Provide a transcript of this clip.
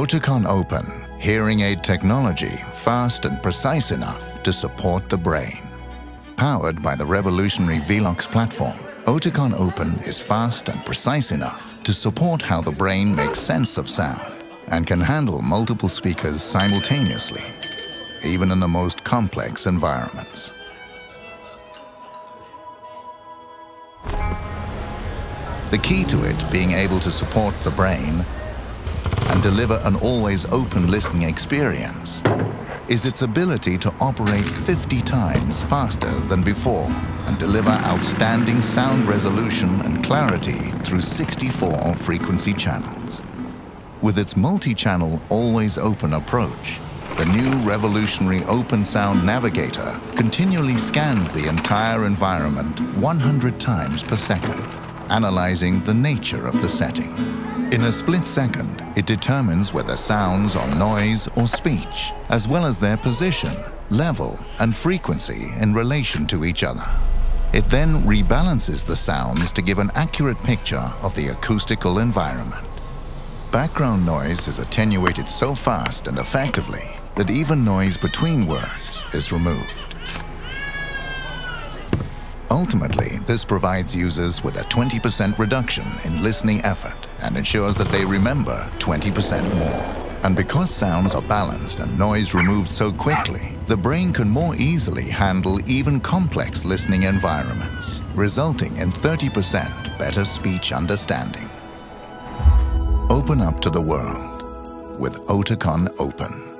Oticon Opn, hearing aid technology fast and precise enough to support the brain. Powered by the revolutionary Velox platform, Oticon Opn is fast and precise enough to support how the brain makes sense of sound and can handle multiple speakers simultaneously, even in the most complex environments. The key to it being able to support the brain and deliver an always open listening experience is its ability to operate 50 times faster than before and deliver outstanding sound resolution and clarity through 64 frequency channels. With its multi-channel always open approach, the new revolutionary Open Sound Navigator continually scans the entire environment 100 times per second, analyzing the nature of the setting. In a split second, it determines whether sounds are noise or speech, as well as their position, level, and frequency in relation to each other. It then rebalances the sounds to give an accurate picture of the acoustical environment. Background noise is attenuated so fast and effectively that even noise between words is removed. Ultimately, this provides users with a 20% reduction in listening effort and ensures that they remember 20% more. And because sounds are balanced and noise removed so quickly, the brain can more easily handle even complex listening environments, resulting in 30% better speech understanding. Open up to the world with Oticon Opn.